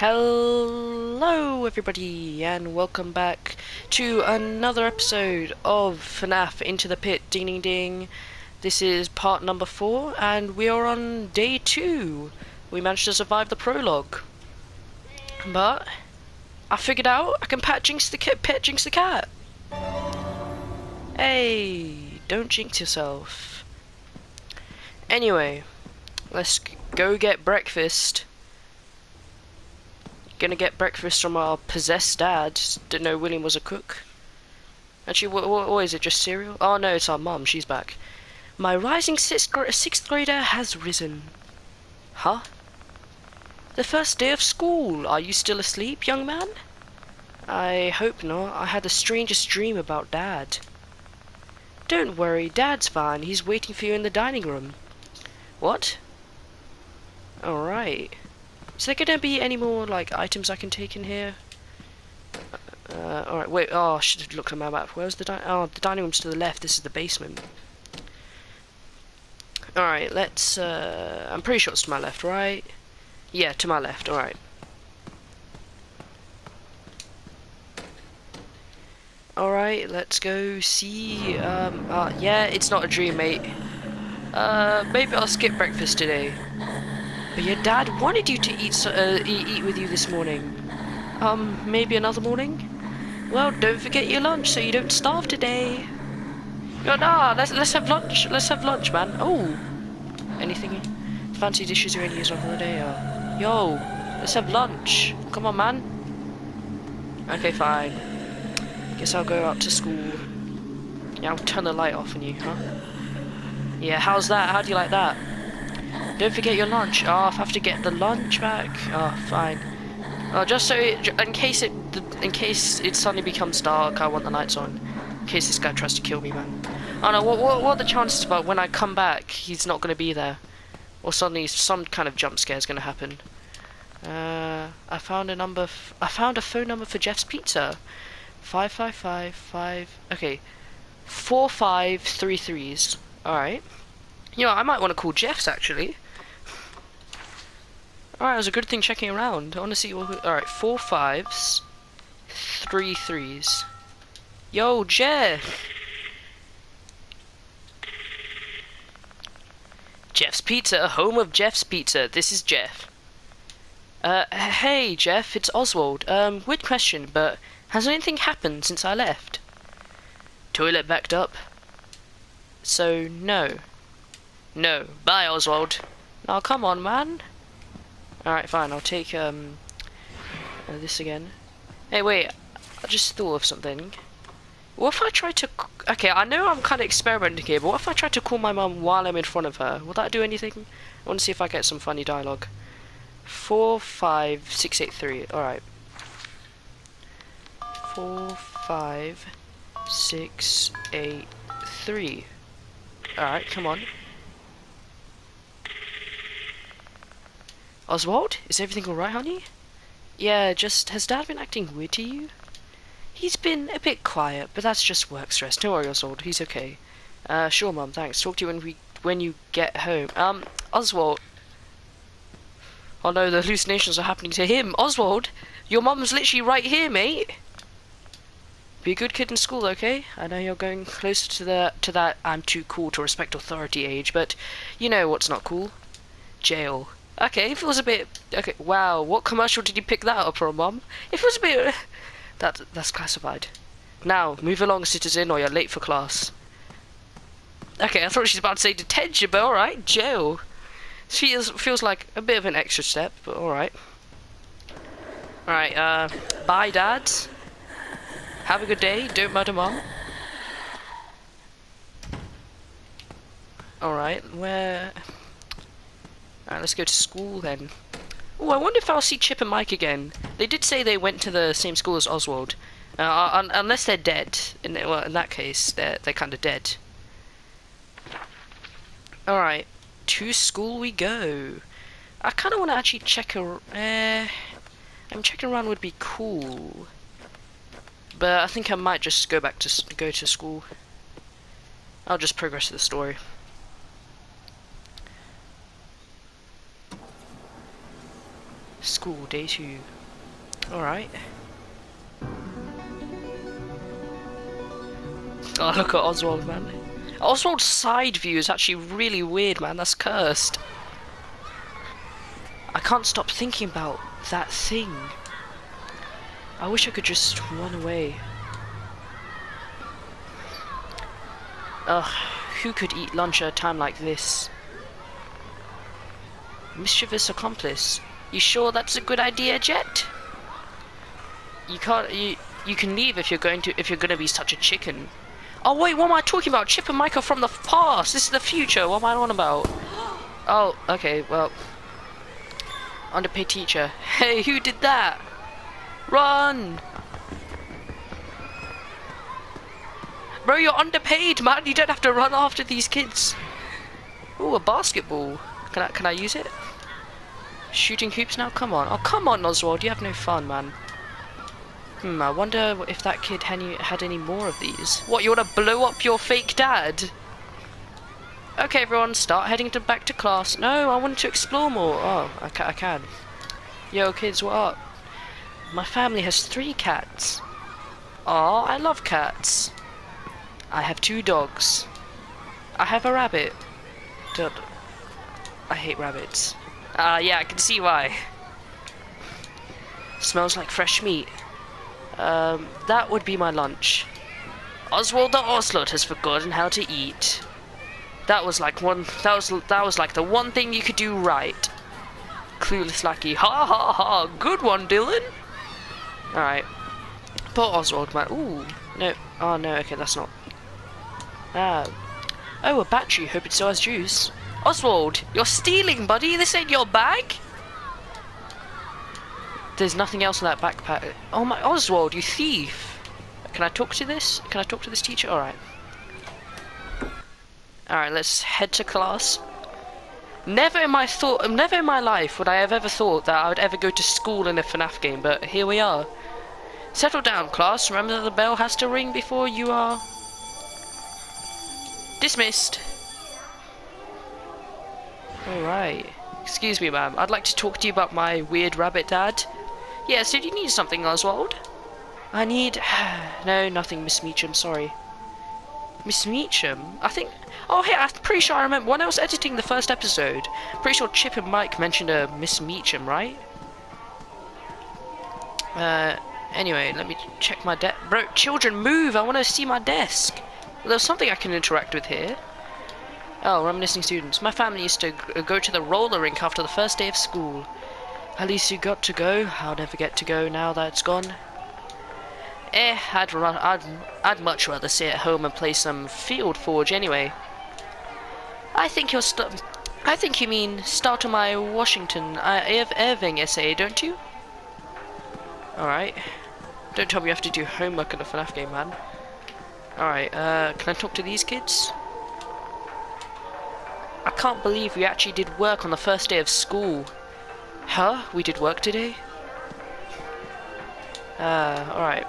Hello everybody and welcome back to another episode of FNAF Into the Pit Ding Ding Ding. This is part number four and we are on day two. We managed to survive the prologue. But I figured out I can pet Jinx the cat pet Jinx the cat. Hey, don't jinx yourself. Anyway, let's go get breakfast. Gonna get breakfast from our possessed dad. Didn't know William was a cook. Actually, what, what, what is it? Just cereal? Oh no, it's our mum. She's back. My rising sixth, gra sixth grader has risen. Huh? The first day of school. Are you still asleep, young man? I hope not. I had the strangest dream about Dad. Don't worry, Dad's fine. He's waiting for you in the dining room. What? Alright. Is there gonna be any more, like, items I can take in here? Uh, alright, wait, oh, I should have looked at my map. Where's the dining Oh, the dining room's to the left. This is the basement. Alright, let's, uh, I'm pretty sure it's to my left, right? Yeah, to my left, alright. Alright, let's go see, um, uh, yeah, it's not a dream, mate. Uh, maybe I'll skip breakfast today. But your dad wanted you to eat, uh, eat, with you this morning. Um, maybe another morning? Well, don't forget your lunch so you don't starve today. No, nah, let's, let's have lunch. Let's have lunch, man. Oh, anything? Fancy dishes you only use on holiday? Uh, yo, let's have lunch. Come on, man. Okay, fine. Guess I'll go up to school. Yeah, I'll turn the light off on you, huh? Yeah, how's that? How do you like that? Don't forget your lunch. Oh, I have to get the lunch back. Oh, fine. Oh, just so it, in case it, in case it suddenly becomes dark, I want the lights on. In case this guy tries to kill me, man. I don't know. What, what, what are the chances about when I come back, he's not going to be there, or suddenly some kind of jump scare is going to happen? Uh, I found a number. I found a phone number for Jeff's Pizza. Five five five five. Okay, four five three threes. All right. You know, I might want to call Jeff's actually. Alright, it was a good thing checking around. I want to see. Alright, four fives. Three threes. Yo, Jeff! Jeff's Pizza, home of Jeff's Pizza. This is Jeff. Uh, hey, Jeff, it's Oswald. Um, weird question, but has anything happened since I left? Toilet backed up. So, no. No. Bye, Oswald. Now, come on, man. Alright, fine. I'll take um uh, this again. Hey, wait. I just thought of something. What if I try to... Okay, I know I'm kind of experimenting here, but what if I try to call my mum while I'm in front of her? Will that do anything? I want to see if I get some funny dialogue. Four, five, six, eight, three. Alright. Four, five, six, eight, three. Alright, come on. Oswald? Is everything alright, honey? Yeah, just, has Dad been acting weird to you? He's been a bit quiet, but that's just work stress. Don't worry, Oswald, he's okay. Uh, sure, Mum, thanks. Talk to you when we, when you get home. Um, Oswald. Oh no, the hallucinations are happening to him. Oswald, your mum's literally right here, mate. Be a good kid in school, okay? I know you're going closer to the to that I'm too cool to respect authority age, but you know what's not cool. Jail. Okay, if it was a bit... Okay, wow, what commercial did you pick that up from, Mum? If it was a bit... That, that's classified. Now, move along, citizen, or you're late for class. Okay, I thought she was about to say detention, but alright, jail. She is, feels like a bit of an extra step, but alright. Alright, uh, bye, Dad. Have a good day, don't murder Mum. Alright, where... Alright, let's go to school then. Oh, I wonder if I'll see Chip and Mike again. They did say they went to the same school as Oswald. Uh, un unless they're dead. In, well, in that case, they're, they're kind of dead. Alright, to school we go. I kind of want to actually check a... Uh, I'm checking around would be cool. But I think I might just go back to go to school. I'll just progress the story. School, day two. Alright. Oh, look at Oswald, man. Oswald's side view is actually really weird, man. That's cursed. I can't stop thinking about that thing. I wish I could just run away. Ugh, who could eat lunch at a time like this? Mischievous accomplice. You sure that's a good idea, Jet? You can't. You you can leave if you're going to if you're gonna be such a chicken. Oh wait, what am I talking about? Chip and Michael from the past. This is the future. What am I on about? Oh, okay. Well, underpaid teacher. Hey, who did that? Run! Bro, you're underpaid, man. You don't have to run after these kids. Ooh, a basketball. Can I can I use it? Shooting hoops now? Come on. Oh, come on, Oswald. You have no fun, man. Hmm, I wonder if that kid had any, more of these. What, you want to blow up your fake dad? Okay, everyone, start heading to back to class. No, I want to explore more. Oh, I, ca I can. Yo, kids, what up? My family has three cats. Aw, I love cats. I have two dogs. I have a rabbit. Dud. I hate rabbits. Ah, uh, yeah, I can see why. Smells like fresh meat. Um, that would be my lunch. Oswald the Ocelot has forgotten how to eat. That was like one. That was that was like the one thing you could do right. Clueless lackey. Ha ha ha! Good one, Dylan. All right. Poor Oswald, man. Ooh. No. Oh no. Okay, that's not. Ah. Oh, a battery. Hope it still has juice. Oswald, you're stealing, buddy. This ain't your bag. There's nothing else in that backpack. Oh my, Oswald, you thief! Can I talk to this? Can I talk to this teacher? Alright. Alright, let's head to class. Never in my thought, never in my life would I have ever thought that I would ever go to school in a FNAF game, but here we are. Settle down, class. Remember that the bell has to ring before you are... Dismissed. Alright. Excuse me, ma'am. I'd like to talk to you about my weird rabbit dad. Yes, did you need something, Oswald? I need... no, nothing, Miss Meacham, sorry. Miss Meacham? I think... Oh, hey, I'm pretty sure I remember... When I was editing the first episode, pretty sure Chip and Mike mentioned a Miss Meacham, right? Uh, anyway, let me check my desk. Bro, children, move! I want to see my desk. There's something I can interact with here. Oh, reminiscing students. My family used to go to the roller rink after the first day of school. At least you got to go. I'll never get to go now that it's gone. Eh, I'd, run, I'd, I'd much rather stay at home and play some Field Forge anyway. I think you're st I think you mean start on my Washington uh, Irving essay, don't you? Alright. Don't tell me you have to do homework in a FNAF game, man. Alright, uh, can I talk to these kids? I can't believe we actually did work on the first day of school. Huh? We did work today? Uh, alright.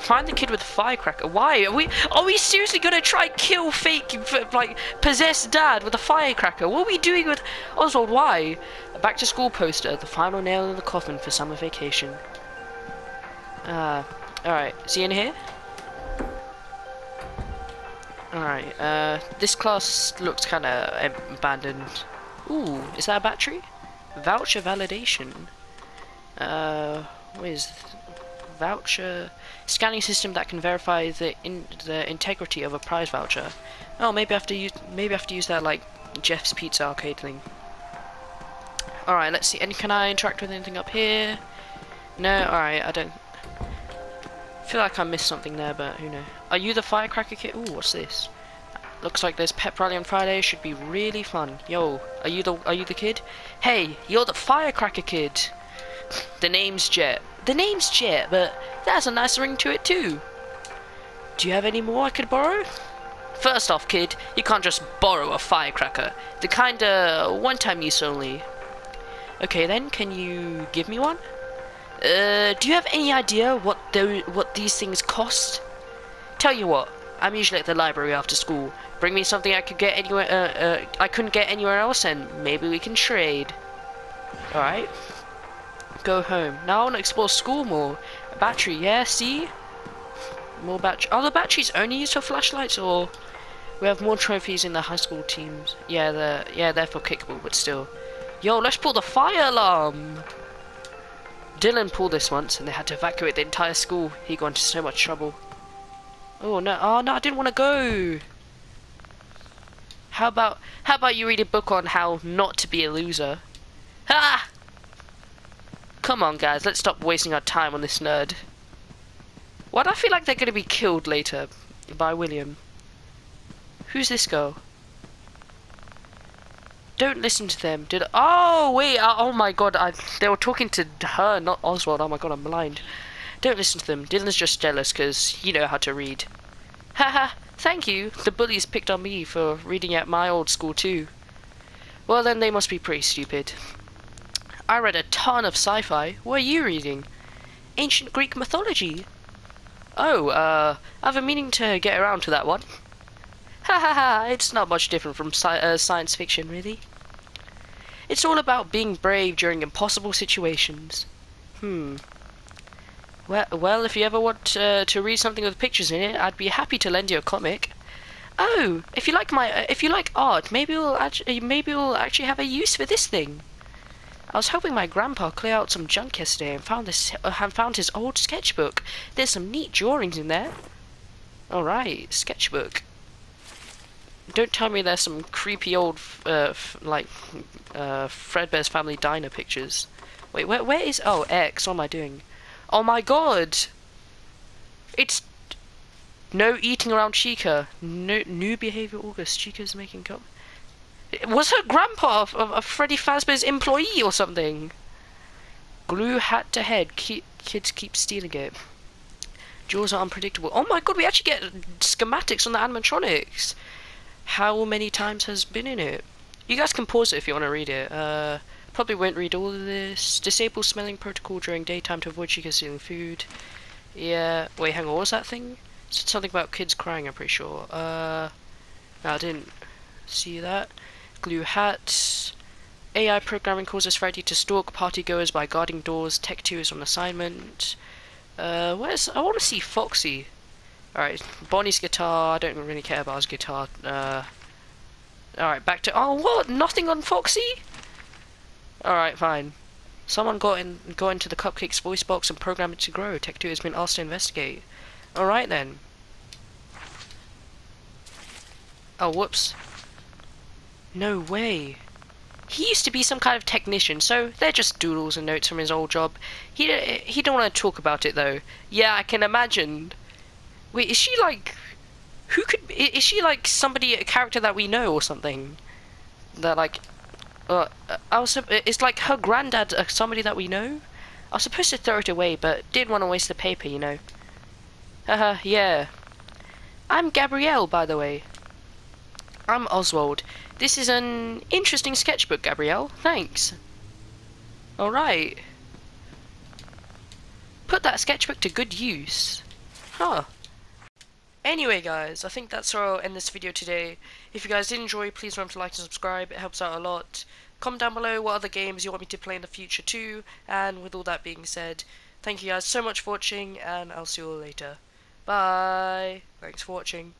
Find the kid with the firecracker. Why? Are we are we seriously gonna try kill fake like possess dad with a firecracker? What are we doing with Oswald? Why? A back to school poster, the final nail in the coffin for summer vacation. Uh alright, see he in here? Alright, uh this class looks kinda abandoned. Ooh, is that a battery? Voucher validation. Uh, what is voucher scanning system that can verify the in the integrity of a prize voucher. Oh, maybe I have to use maybe I have to use that like Jeff's Pizza Arcade thing. All right, let's see. And can I interact with anything up here? No. All right, I don't. feel like I missed something there, but who knows? Are you the firecracker kid? Ooh, what's this? Looks like there's pep rally on Friday. Should be really fun. Yo, are you the are you the kid? Hey, you're the firecracker kid. The name's Jet. The name's Jet, but that has a nice ring to it too. Do you have any more I could borrow? First off, kid, you can't just borrow a firecracker. The kinda one-time use only. Okay then, can you give me one? Uh, do you have any idea what those, what these things cost? Tell you what, I'm usually at the library after school. Bring me something I could get anywhere. Uh, uh, I couldn't get anywhere else, and maybe we can trade. All right. go home. Now I want to explore school more. A battery, yeah, see? More battery. Are the batteries only used for flashlights or we have more trophies in the high school teams? Yeah, they're, yeah, they're for kickball, but still. Yo, let's pull the fire alarm! Dylan pulled this once and they had to evacuate the entire school. He got into so much trouble. Oh no, oh no, I didn't want to go! How about, how about you read a book on how not to be a loser? Ha! Come on guys, let's stop wasting our time on this nerd. Why do I feel like they're going to be killed later by William? Who's this girl? Don't listen to them. Did oh wait? Uh, oh my god! I, they were talking to her, not Oswald. Oh my god, I'm blind. Don't listen to them. Dylan's just jealous because you know how to read. Haha. Thank you. The bullies picked on me for reading at my old school too. Well then, they must be pretty stupid. I read a ton of sci-fi. What are you reading? Ancient Greek mythology. Oh, uh, I've been meaning to get around to that one. Ha ha ha, it's not much different from sci uh, science fiction, really. It's all about being brave during impossible situations. Hmm. Well, well if you ever want uh, to read something with pictures in it, I'd be happy to lend you a comic. Oh, if you like my, uh, if you like art, maybe we'll actually, maybe we'll actually have a use for this thing. I was helping my grandpa clear out some junk yesterday and found this, uh, and found his old sketchbook. There's some neat drawings in there. All right, sketchbook. Don't tell me there's some creepy old, uh, like, uh, Fredbear's Family Diner pictures. Wait, where, where is... Oh, X. What am I doing? Oh my god! It's... No eating around Chica. No, new behavior August. Chica's making cup. Was her grandpa a, a Freddy Fazbear's employee or something? Glue hat to head. Keep, kids keep stealing it. Jaws are unpredictable. Oh my god, we actually get schematics on the animatronics how many times has been in it. You guys can pause it if you want to read it. Uh, probably won't read all of this. Disable smelling protocol during daytime to avoid Chica food. Yeah, wait, hang on, what was that thing? Said something about kids crying, I'm pretty sure. Uh, no, I didn't see that. Glue hats. AI programming causes Freddy to stalk partygoers by guarding doors. Tech 2 is on assignment. Uh, where's... I want to see Foxy. Alright, Bonnie's guitar, I don't really care about his guitar. Uh, Alright, back to... Oh, what? Nothing on Foxy? Alright, fine. Someone got in, got into the Cupcake's voice box and programmed it to grow. Tech 2 has been asked to investigate. Alright then. Oh, whoops. No way. He used to be some kind of technician, so they're just doodles and notes from his old job. He uh, he don't want to talk about it though. Yeah, I can imagine. Wait, is she like... Who could... Is she like somebody, a character that we know or something? That like... Uh, I was... It's like her granddad uh, somebody that we know? I was supposed to throw it away, but didn't want to waste the paper, you know. Haha, yeah. I'm Gabrielle, by the way. I'm Oswald. This is an interesting sketchbook, Gabrielle. Thanks. Alright. Put that sketchbook to good use. Huh. Anyway guys, I think that's where I'll end this video today. If you guys did enjoy, please remember to like and subscribe, it helps out a lot. Comment down below what other games you want me to play in the future too, and with all that being said, thank you guys so much for watching, and I'll see you all later. Bye! Thanks for watching.